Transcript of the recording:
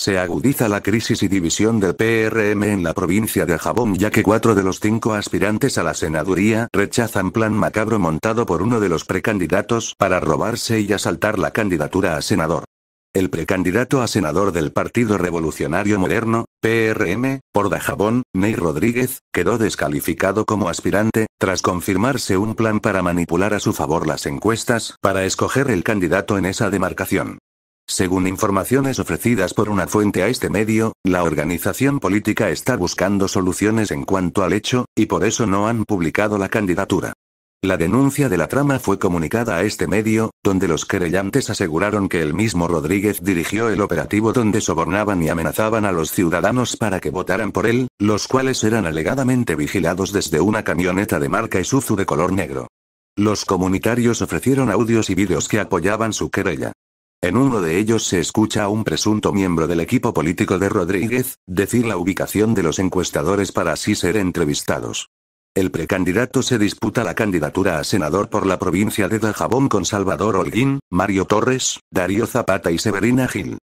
Se agudiza la crisis y división del PRM en la provincia de Jabón ya que cuatro de los cinco aspirantes a la senaduría rechazan plan macabro montado por uno de los precandidatos para robarse y asaltar la candidatura a senador. El precandidato a senador del Partido Revolucionario Moderno, PRM, por Dajabón, Ney Rodríguez, quedó descalificado como aspirante, tras confirmarse un plan para manipular a su favor las encuestas, para escoger el candidato en esa demarcación. Según informaciones ofrecidas por una fuente a este medio, la organización política está buscando soluciones en cuanto al hecho, y por eso no han publicado la candidatura. La denuncia de la trama fue comunicada a este medio, donde los querellantes aseguraron que el mismo Rodríguez dirigió el operativo donde sobornaban y amenazaban a los ciudadanos para que votaran por él, los cuales eran alegadamente vigilados desde una camioneta de marca Isuzu de color negro. Los comunitarios ofrecieron audios y vídeos que apoyaban su querella. En uno de ellos se escucha a un presunto miembro del equipo político de Rodríguez, decir la ubicación de los encuestadores para así ser entrevistados. El precandidato se disputa la candidatura a senador por la provincia de Dajabón con Salvador Holguín, Mario Torres, Darío Zapata y Severina Gil.